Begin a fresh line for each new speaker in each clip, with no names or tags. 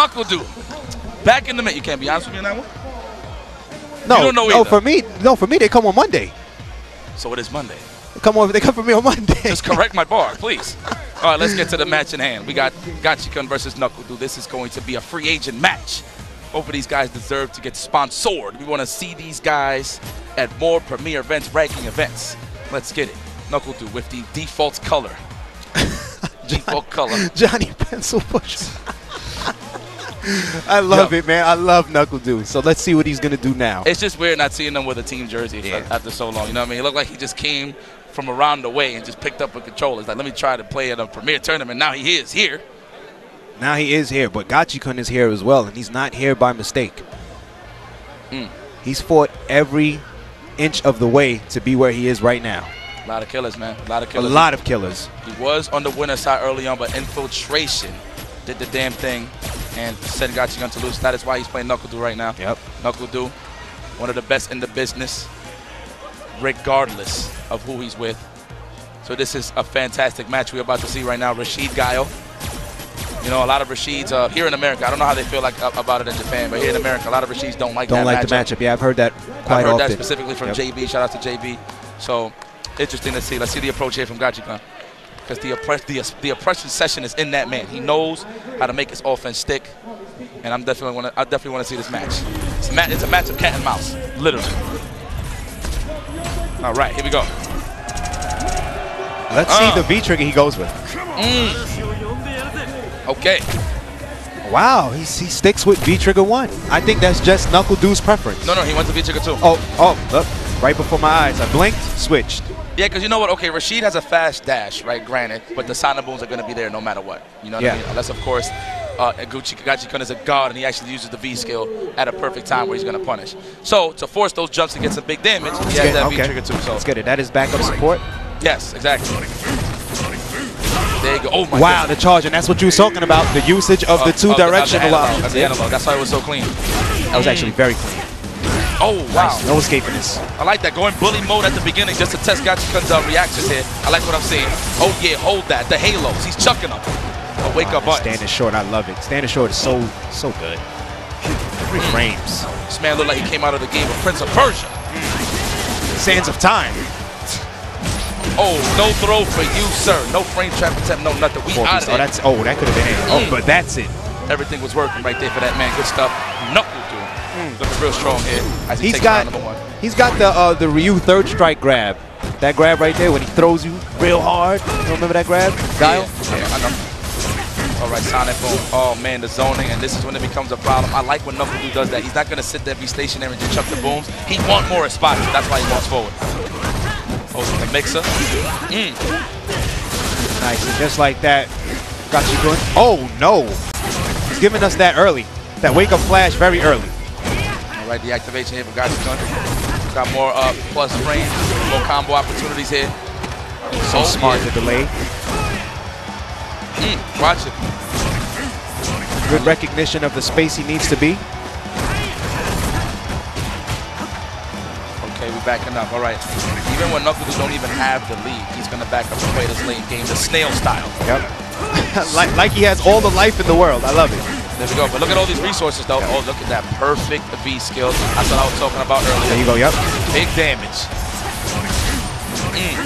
Knuckle Dude. Back in the mix. You can't be honest with me on that one?
No,
You don't know
no,
either.
for me, no, for me, they come on Monday.
So it is Monday.
They come on, they come for me on Monday.
Just correct my bar, please. All right, let's get to the match in hand. We got Gachikun versus Knuckle Dude. This is going to be a free agent match. Both of these guys deserve to get sponsored. We want to see these guys at more premier events, ranking events. Let's get it. Knuckle Dude with the default color. default color.
Johnny Pencil Pusher. I love
Yo.
it, man. I love Knuckle Dude. So let's see what he's gonna do now.
It's just weird not seeing him with a team jersey
Yeah.
after so long. You know what I mean? He looked like he just came from around the way and just picked up a controller. It's like, let me try to play at a premier tournament. Now he is here.
Now he is here, but Gachikun is here as well, and he's not here by mistake.
Mm.
He's fought every inch of the way to be where he is right now.
A lot of killers, man. A lot of killers.
A lot of killers.
He was on the winner side early on, but infiltration did the damn thing and sent Gachikun to lose. That is why he's playing Knuckle Dude right now.
Yep.
Knuckle Dude, one of the best in the business, regardless of who he's with. So this is a fantastic match we're about to see right now. Rashid Guile. You know, a lot of Rashids uh, here in America. I don't know how they feel like uh, about it in Japan, but here in America, a lot of Rashids don't like
Don't
that
like the
matchup.
Yeah, I've heard that quite
I've heard
often.
that specifically from
Yep.
JB. Shout out to JB. So interesting to see. Let's see the approach here from Gachikun. Because the, the, the oppression session is in that man. He knows how to make his offense stick. And I'm definitely want to I definitely want to see this match. It's a, ma- it's a match of cat and mouse, literally. All right, here we go.
Let's
Uh.
see the V trigger he goes with.
Okay.
Wow, he, he sticks with V trigger one. I think that's just Knuckle Dude's preference.
No, no, he went to V-Trigger 2.
Oh, oh, look, right before my eyes. I blinked, switched.
Yeah, because you know what? Okay, Rashid has a fast dash, right? Granted, but the Sonic Booms are going to be there no matter what. You know what
Yeah.
I mean? Unless, of course, uh, Gucci Gachikun is a god and he actually uses the V skill at a perfect time where he's going to punish. So, to force those jumps to get some big damage, he
Let's
has
get-
that
okay.
V trigger too. So,
Let's get it. That is backup support.
yes, exactly. There you go. Oh, my god.
Wow,
goodness.
the charge, and that's what you was talking about, the usage of the two
of the- of the
directional
analog,
options.
the analog. That's why it was so clean.
That was actually very clean.
Oh, wow.
Nice. No escaping this.
I like that. Going bully mode at the beginning just to test Gachikun's uh, reactions here. I like what I'm seeing. Oh, yeah, hold that. The halos. He's chucking them. A wake up button.
Standing short, I love it. Standing short is so, so good. Three frames.
This man looked like he came out of the game of Prince of Persia.
Sands of time.
Oh, no throw for you, sir. No frame trap attempt, no nothing. We
Four
out
Oh, that's, oh, that could have been it. Oh,
Mm.
but that's it.
Everything was working right there for that man. Good stuff. Knuckle dude. Looking real strong here as he
he's
takes
got,
number one.
He's got the uh, the Ryu third strike grab. That grab right there when he throws you real hard. You remember that grab, Guile?
Yeah, yeah, I know. All right, Sonic Boom. Oh, man, the zoning, and this is when it becomes a problem. I like when Knuckle does that. He's not going to sit there, be stationary, and just chuck the booms. He wants more exposure. That's why he walks forward. Oh, the mixer. Mm.
Nice. And just like that, got you going. Oh, no. He's giving us that early. That wake up flash very early.
Right, the activation here for Gachikun. Got more uh, plus frames, more combo opportunities here.
So
Oh,
smart
yeah.
to delay.
Mm, watch it.
Good recognition of the space he needs to be.
Okay, we're backing up. All right. Even when Knuckle Dude don't even have the lead, he's going to back up and play this lane game, the snail style.
Yep. like, like he has all the life in the world. I love it.
There we go. But look at all these resources, though. Oh, look at that perfect V skill. That's what I was talking about earlier.
There you go. Yep.
Big damage. Mm.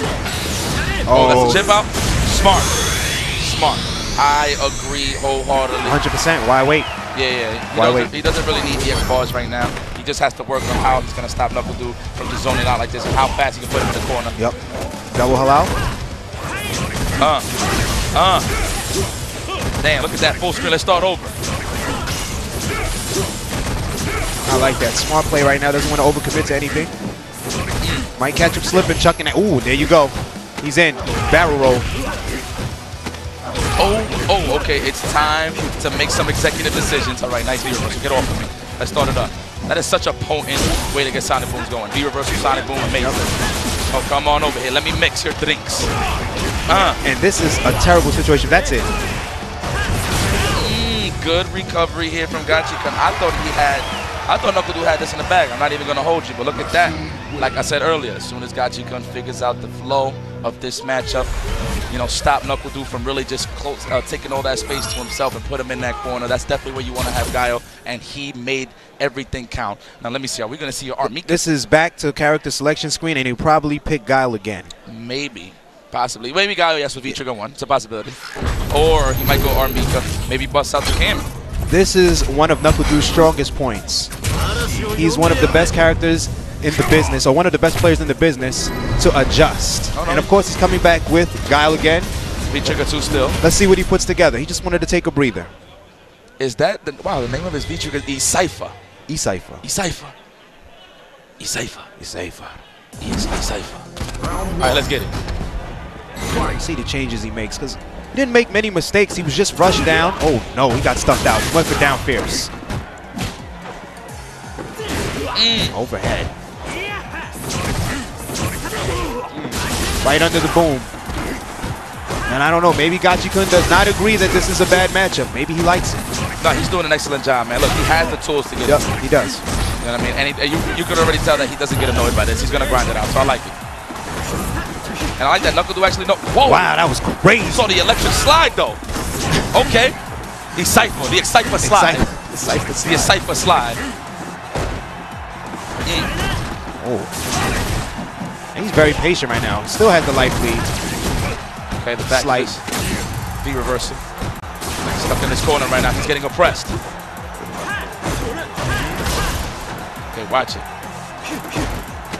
Oh, that's a chip out? Smart. Smart. I agree wholeheartedly.
100%. Why wait?
Yeah, yeah. He
Why
doesn't,
wait?
he doesn't really need the X bars right now. He just has to work on how he's going to stop Knuckle Dude from just zoning out like this and how fast he can put him in the corner.
Yep. Double halal.
Uh. Uh. Damn, look at that full screen. Let's start over.
I like that. Smart play right now. Doesn't want to overcommit to anything. Might catch him slipping, chucking it. Ooh, there you go. He's in. Barrel roll.
Oh, oh, okay. It's time to make some executive decisions. All right, nice V reversal. Get off of me. Let's start it up. That is such a potent way to get Sonic Booms going. V reversal, Sonic Boom, amazing. Oh, come on over here. Let me mix your drinks. Uh,
And this is a terrible situation. That's it.
mm, good recovery here from Gachikun. I thought he had, I thought Knuckle Dude had this in the bag. I'm not even going to hold you, but look at that. Like I said earlier, as soon as Gachikun figures out the flow of this matchup, you know, stop NuckleDu from really just close, uh, taking all that space to himself and put him in that corner. That's definitely where you want to have Guile, and he made everything count. Now, let me see. Are we going to see your R. Mika?
This is back to character selection screen, and he'll probably pick Guile again.
Maybe. Possibly. Maybe Guile, yes, with V-Trigger 1. It's a possibility. Or he might go R. Mika. Maybe bust out the camera.
This is one of NuckleDu's strongest points. He's one of the best characters in the business, or one of the best players in the business, to adjust.
Oh, no.
And of course, he's coming back with Guile again.
2 still.
Let's see what he puts together. He just wanted to take a breather.
Is that the, wow, the name of his V-Trigger is E-Cypher.
E-Cypher.
E-Cypher. E-Cypher.
E-Cypher.
E-Cypher. All right, let's get it.
See the changes he makes, because he didn't make many mistakes. He was just rushed down. Oh, no, he got stuffed out. He went for down fierce. Mm. Overhead. Right under the boom. And I don't know, maybe Gachikun does not agree that this is a bad matchup. Maybe he likes it.
No, he's doing an excellent job, man. Look, he has the tools to get
Yep,
it.
he does.
You know what I mean? And he, you, you could already tell that he doesn't get annoyed by this. He's going to grind it out, so I like it. And I like that NuckleDu actually know. Whoa!
Wow, that was
You
crazy.
saw the electric slide, though. Okay. The Cypher, the Cypher slide.
Cypher- Cypher
The
slide.
Cypher slide.
Oh. And he's very patient right now. Still has the life lead.
Okay, the back is V reversal. Stuck in this corner right now. He's getting oppressed. Okay, watch it.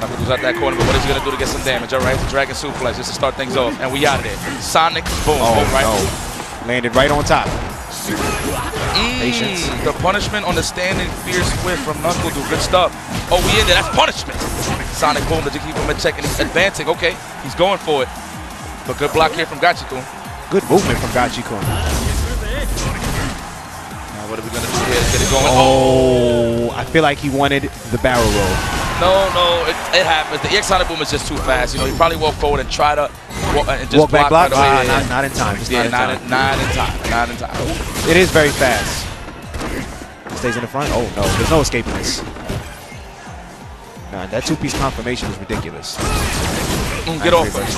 NuckleDu's out that corner, but what is he gonna do to get some damage? All right, Dragon Suplex just to start things off, and we out of there. Sonic boom,
Oh,
boom, right?
no. Landed right on top.
Mm,
Patience.
The punishment on the standing fierce whip from NuckleDu. Good stuff. Oh, we in there. That's punishment. Sonic boom to keep him in check, and he's advancing. Okay, he's going for it. But good block here from Gachikun.
Good movement from Gachikun.
Now, what are we gonna do here to get it going? Oh,
Oh, I feel like he wanted the barrel roll.
no, no, it, it happens. The EX Sonic boom is just too fast. You know, he probably walk forward and try to walk, just
Walk back block?
right away.
Ah, not, not in time. Just
yeah,
not
not,
in time.
in, not in time. Not in time.
It is very fast. Stays in the front. Oh, no. There's no escaping this. Nah, that two-piece confirmation is ridiculous.
Mm, get off first.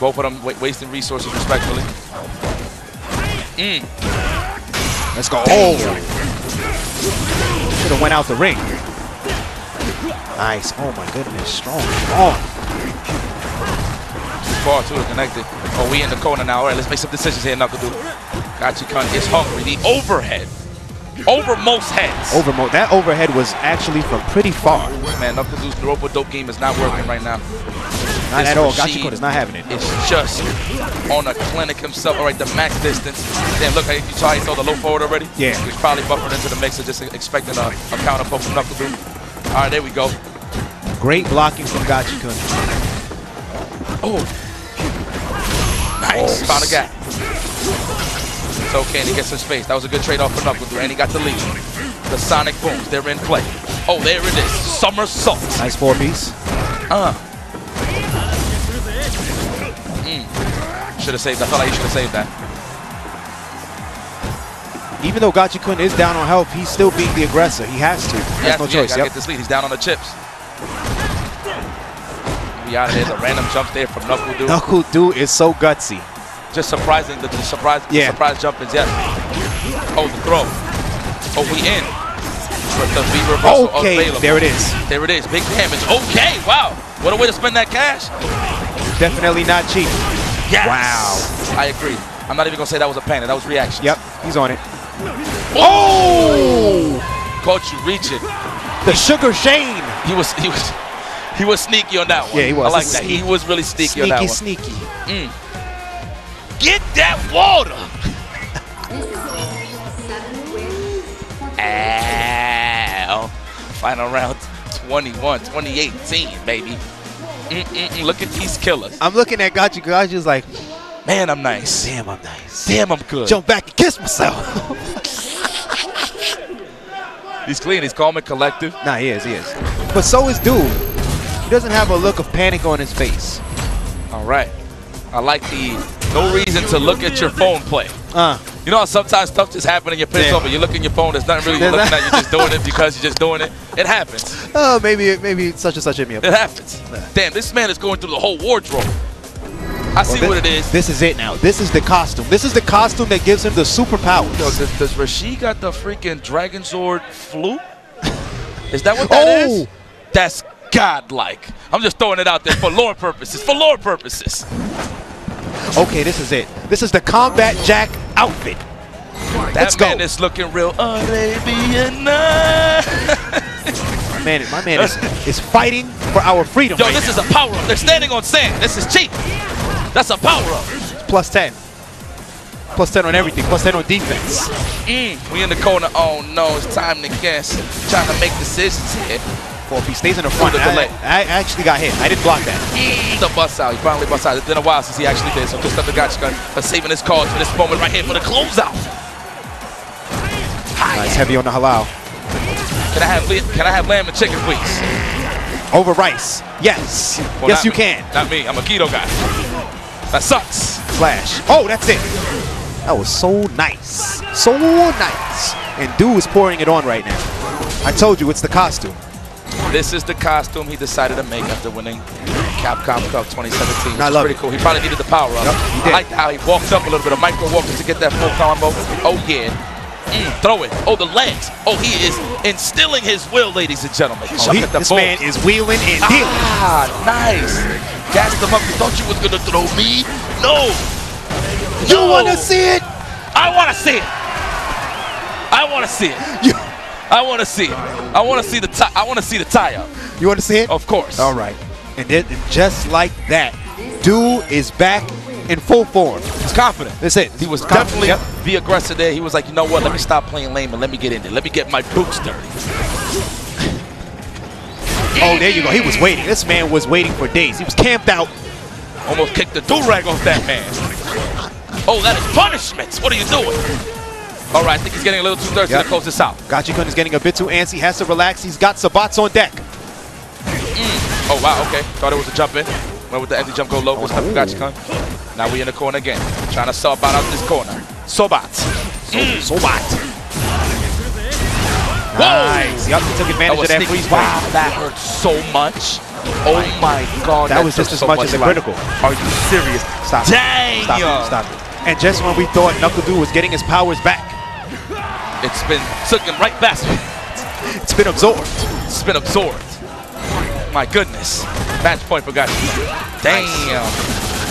Both of them wa- wasting resources respectfully. Mm.
Let's go. Oh! Should have went out the ring. Nice. Oh, my goodness. Strong. Strong.
Far too connected. Oh, we in the corner now. All right, let's make some decisions here, NuckleDu. Gachikun is hungry. The overhead. Over most heads.
Overmo that overhead was actually from pretty far.
Man, NuckleDu's robo dope game is not working right now.
Not
This
at all. Gachikun is not having it.
It's just on a clinic himself. All right, the max distance. Damn, look, you saw he throw the low forward already?
Yeah.
He's probably buffered into the mixer, just expecting a, a counter poke from NuckleDu. All right, there we go.
Great blocking from Gachikun.
Oh. Nice. Found a gap. It's okay, and he gets some space. That was a good trade-off for NuckleDu, and he got the lead. The Sonic Booms, they're in play. Oh, there it is. Somersault.
Nice four-piece.
Uh. Should have saved. I felt like he should have saved that.
Even though Gachikun is down on health, he's still being the aggressor. He has to.
He
Has
has
no
to,
choice.
gotta
Yep.
get this lead. He's down on the chips. We out of there. The random jumps there from NuckleDu.
Knuckle Dude is so gutsy.
Just surprising. The, the surprise.
Yeah.
The surprise jump is yes. Oh, the throw. Oh, we in. The V reversal
Okay,
available.
there it is.
There it is. Big damage. Okay. Wow. What a way to spend that cash.
Definitely not cheap.
Yes.
Wow.
I agree. I'm not even gonna say that was a panic. That was reaction.
Yep, he's on it.
Oh! Caught you reaching.
The Sugar Shane.
He was he was he was sneaky on that one.
Yeah, he was.
I like that. He was really sneaky, on that
Sneaky,
one.
sneaky. Mm.
Get that water. Ow. Final round 21, 2018, baby. Mm-mm-mm. Look at these killers.
I'm looking at Gachi. Gachi's like,
Man, I'm nice.
damn, I'm nice.
Damn, I'm good.
Jump back and kiss myself.
He's clean. He's calm and collective.
nah, he is, he is. But so is Dude. He doesn't have a look of panic on his face.
All right. I like the no reason to look at your phone play.
Uh,
You know how sometimes stuff just happens and you're pissed
Yeah.
off and you look in your phone, there's nothing really you're looking at, you're just doing it because you're just doing it. It happens.
oh, maybe, maybe such and such hit me up.
It happens. Damn, this man is going through the whole wardrobe. I see
thi-
what it is.
This is it now. This is the costume. This is the costume that gives him the superpowers.
Yo, does, does Rashid got the freaking Dragon Sword flute? Is that what that is?
Oh!
That's godlike. I'm just throwing it out there for lore purposes. For lore purposes.
Okay, this is it. This is the Combat Jack outfit.
That
Let's go.
man is looking real Arabian Nights.
Man, my man is, is fighting for our freedom.
Yo,
right
this
now.
is a power up. They're standing on sand. This is cheap. That's a power up.
plus 10. Plus 10 on everything. Plus 10 on defense.
Mm, we in the corner. Oh no, it's time to guess. Trying to make decisions here.
Well, if he stays in the front, of
the
I. I actually got hit. I didn't block that.
The bust out. He finally bust out. It's been a while since he actually did. So just up the Gachikun for saving his cards for this moment right here for the closeout.
Nice, heavy on the halal.
Can I have can I have lamb and chicken, please?
Over rice. Yes.
Well,
yes, you
me.
can.
Not me. I'm a keto guy. That sucks.
Flash. Oh, that's it. That was so nice. So nice. And dude is pouring it on right now. I told you, it's the costume.
This is the costume he decided to make after winning Capcom Cup 2017.
I love
pretty
it.
cool. He probably needed the power up.
Yep, he
I like how he walked up a little bit, of micro walk to get that full combo. Oh yeah. Mm, throw it. Oh, the legs. Oh, he is instilling his will, ladies and gentlemen.
Oh, he-
the
this
ball.
man is wheeling and dealing.
Ah, nice. Gassed him up. You thought you was gonna throw me? No.
You
No.
want to see it?
I want to see it. I want to see it.
You,
I want to see it. I want to see the tie. I want to see the tie up.
you want to see it?
Of course.
All right. And then, just like that, dude is back in full form.
He's confident.
That's it.
He was
Confident.
definitely
Yep.
the aggressor there. He was like, you know what? Let me stop playing lame and let me get in there. Let me get my boots dirty.
Oh, there you go. He was waiting. This man was waiting for days. He was camped out.
Almost kicked the do-rag off that man. Oh, that is punishments. What are you doing? All right, I think he's getting a little too thirsty
Yep.
to close this out.
Gachikun is getting a bit too antsy. Has to relax. He's got Sobats on deck. Mm.
Oh, wow, okay. Thought it was a jump in. Went with the empty jump, go low. Good stuff from Gachikun. Now we in the corner again. Trying to sub out this corner. Sobat. Mm.
Sobat. Nice. Yup, he took advantage of that
sneaky.
freeze break.
Wow, that hurt so much. Oh my God.
That was just as
so
much as a critical.
Are you serious?
Stop it.
Dang.
Stop it. Stop it. And just when we thought Knuckle Dude was getting his powers back,
It's been taken right back.
it's been absorbed.
It's been absorbed. My goodness. Match point for Gachi. Damn.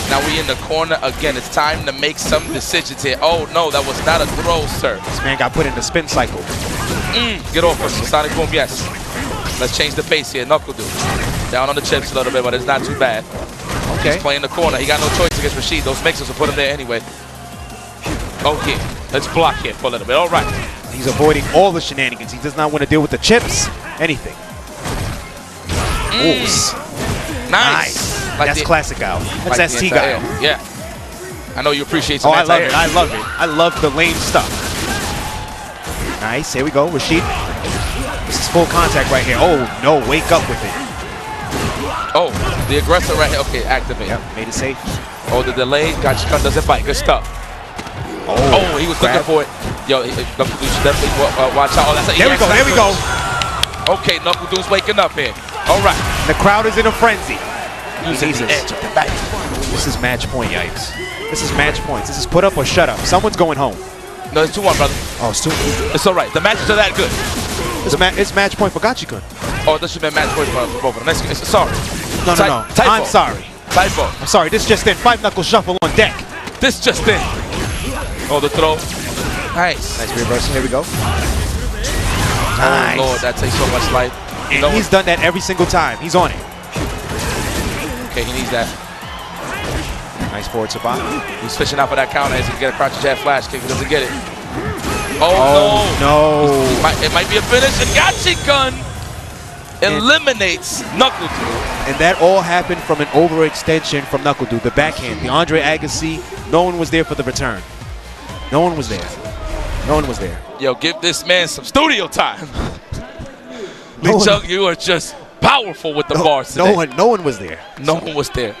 Now we in the corner again. It's time to make some decisions here. Oh no, that was not a throw, sir.
This man got put in the spin cycle.
Mm, get off us. Sonic Boom, yes. Let's change the pace here. Knuckle Dude. Down on the chips a little bit, but it's not too bad.
Okay.
He's playing the corner. He got no choice against Rashid. Those mixers will put him there anyway. Oh yeah. Let's block here for a little bit. All right.
He's avoiding all the shenanigans. He does not want to deal with the chips, anything.
Mm. Nice.
nice.
Like
That's
the-
classic
like
That's
the
ST guy.
Yeah. I know you appreciate
Oh, I love it. I love it. I love the lame stuff. Nice. Here we go. Rashid. This is full contact right here. Oh, no. Wake up with it.
Oh, the aggressor right here. Okay, activate.
Yep. Made it safe.
Oh, the delay. Gotcha. Cut doesn't bite. Good stuff. Oh, he was looking for it. Yo, Knuckle Dude's definitely watch out. Oh, that's
There we go. There we go.
Okay, Knuckle Dude's waking up here. All right.
The crowd is in a frenzy.
Using the
Jesus.
edge of the knife.
This is match point, yikes. This is match points. This is put up or shut up. Someone's going home.
No, it's 2-1, brother.
Oh, it's, two,
It's all right. The matches are that good.
it's, ma- it's match point for Gachikun.
Oh, this should be a match point for for both of them. Let's, sorry.
No, no,
Ty-
no.
typo.
I'm sorry.
Typo.
I'm sorry. This just in. Five knuckle shuffle on deck.
This just in. Oh, the throw. Nice.
Nice reversal. Here we go.
Oh, Lord, that takes so much life.
And he's done that every single time. He's on it.
Okay, he needs that.
Nice forward spot.
He's fishing out for that counter as he get a crouch jab flash kick. He doesn't get it. Oh,
Oh,
no.
no.
It might, it might be a finish. And Gachi Gun eliminates Knuckle Dude.
And that all happened from an overextension from Knuckle Dude, the backhand. The Andre Agassi, no one was there for the return. No one was there. No one was there.
Yo, give this man some studio time.
No
Lee
one-
Chung, you are just powerful with the
No,
bars
no one, no one was there.
No one was there.